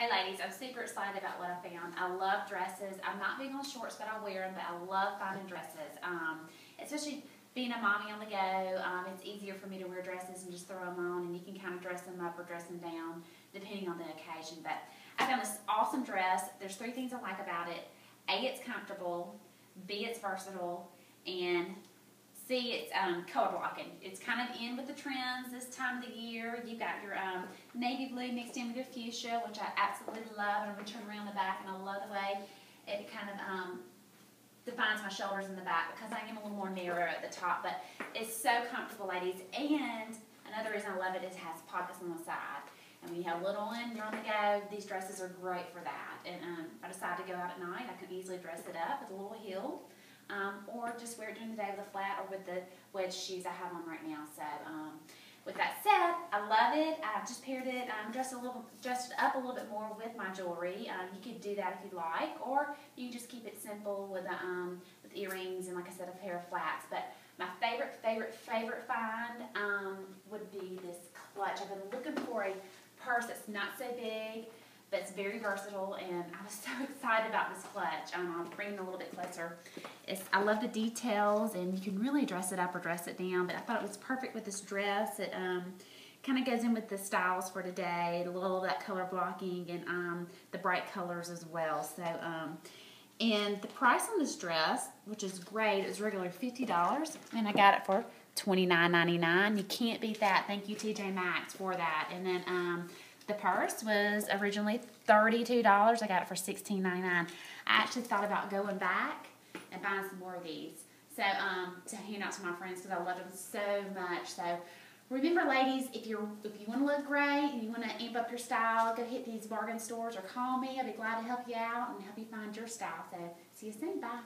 Hey ladies, I'm super excited about what I found. I love dresses. I'm not big on shorts, but I wear them, but I love finding dresses. Um, especially being a mommy on the go, um, it's easier for me to wear dresses and just throw them on and you can kind of dress them up or dress them down depending on the occasion. But I found this awesome dress. There's three things I like about it. A, it's comfortable. B, it's versatile. And C, it's um, color blocking. It's kind of in with the trends this time of the year. You've got your um, navy blue mixed in with your fuchsia, which I absolutely love. And I'm going to turn around the back, and I love the way it kind of um, defines my shoulders in the back because I am a little more narrow at the top. But it's so comfortable, ladies. And another reason I love it is it has pockets on the side. And when you have little one, you're on the go, these dresses are great for that. And um, if I decide to go out at night, I can easily dress it up with a little heel um, or just wear it during the day with a flat or with the wedge shoes I have on right now. So um, with that said, I love it. I've just paired it, um, dressed a little, dressed up a little bit more with my jewelry. Um, you could do that if you'd like, or you can just keep it simple with um, with earrings and, like I said, a pair of flats. But my favorite, favorite, favorite find um, would be this clutch. I've been looking for a purse that's not so big but it's very versatile and I was so excited about this clutch. Um, I'll bring it a little bit closer. It's, I love the details and you can really dress it up or dress it down, but I thought it was perfect with this dress. It um, kind of goes in with the styles for today, a little of that color blocking and um, the bright colors as well. So, um, and the price on this dress, which is great, is regularly $50 and I got it for $29.99. You can't beat that. Thank you TJ Maxx for that. And then um, the purse was originally $32. I got it for $16.99. I actually thought about going back and buying some more of these. So um, to hand out to my friends because I love them so much. So remember, ladies, if you're if you want to look great and you want to amp up your style, go hit these bargain stores or call me. I'll be glad to help you out and help you find your style. So see you soon. Bye.